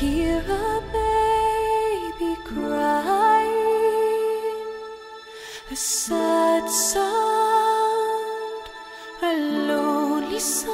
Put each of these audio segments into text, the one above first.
hear a baby crying, a sad sound, a lonely sound.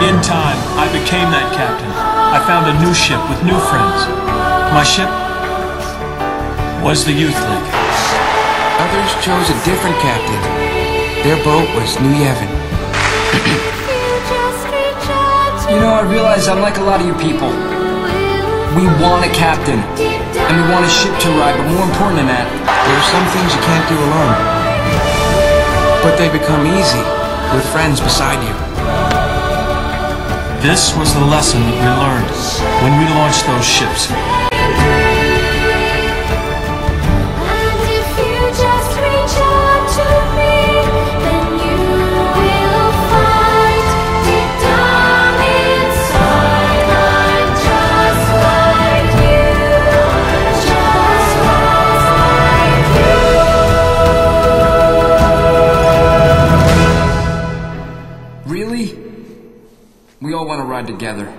In time, I became that captain. I found a new ship with new friends. My ship was the Youth League. Others chose a different captain. Their boat was New Yevon. Just reach out to You know, I realize I'm like a lot of you people. We want a captain, and we want a ship to ride, but more important than that, There are some things you can't do alone. But they become easy with friends beside you. This was the lesson that we learned when we launched those ships. We all want to ride together.